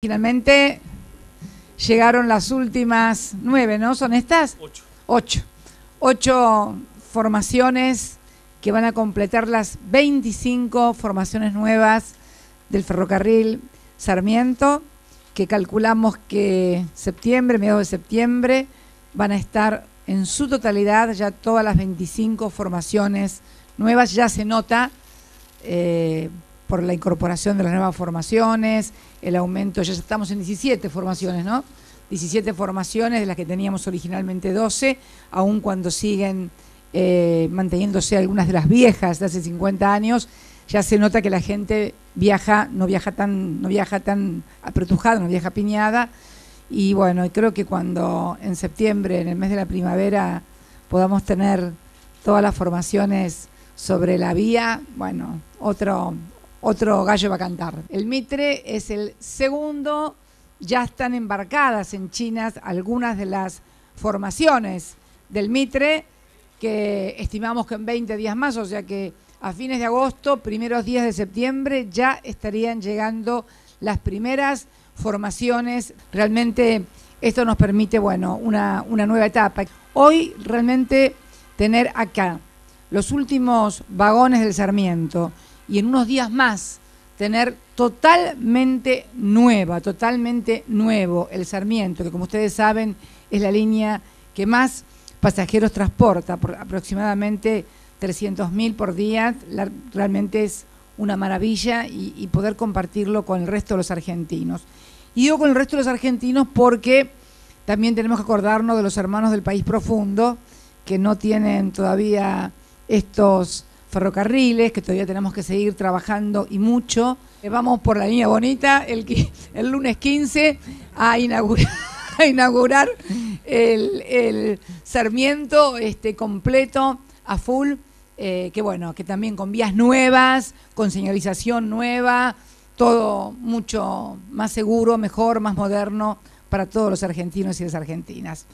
Finalmente llegaron las últimas nueve, ¿no? ¿Son estas? Ocho. Ocho. Ocho formaciones que van a completar las 25 formaciones nuevas del ferrocarril Sarmiento, que calculamos que septiembre, mediados de septiembre, van a estar en su totalidad ya todas las 25 formaciones nuevas. Ya se nota eh, por la incorporación de las nuevas formaciones, el aumento, ya estamos en 17 formaciones, ¿no? 17 formaciones de las que teníamos originalmente 12, aun cuando siguen eh, manteniéndose algunas de las viejas de hace 50 años, ya se nota que la gente viaja, no viaja tan, no viaja tan apretujada, no viaja piñada, y bueno, creo que cuando en septiembre, en el mes de la primavera, podamos tener todas las formaciones sobre la vía, bueno, otro, otro gallo va a cantar. El Mitre es el segundo, ya están embarcadas en China algunas de las formaciones del Mitre, que estimamos que en 20 días más, o sea que a fines de agosto, primeros días de septiembre, ya estarían llegando las primeras formaciones. Realmente esto nos permite, bueno, una, una nueva etapa. Hoy realmente tener acá los últimos vagones del Sarmiento, y en unos días más tener totalmente nueva, totalmente nuevo el Sarmiento, que como ustedes saben es la línea que más pasajeros transporta, por aproximadamente 300.000 por día, realmente es una maravilla y, y, poder compartirlo con el resto de los argentinos. Y digo con el resto de los argentinos porque también tenemos que acordarnos de los hermanos del país profundo, que no tienen todavía estos ferrocarriles, que todavía tenemos que seguir trabajando y mucho. Eh, vamos por la línea bonita el, el lunes 15 a inaugurar, a inaugurar el, Sarmiento este, completo a full, eh, que bueno, que también con vías nuevas, con señalización nueva, todo mucho más seguro, mejor, más moderno para todos los argentinos y las argentinas.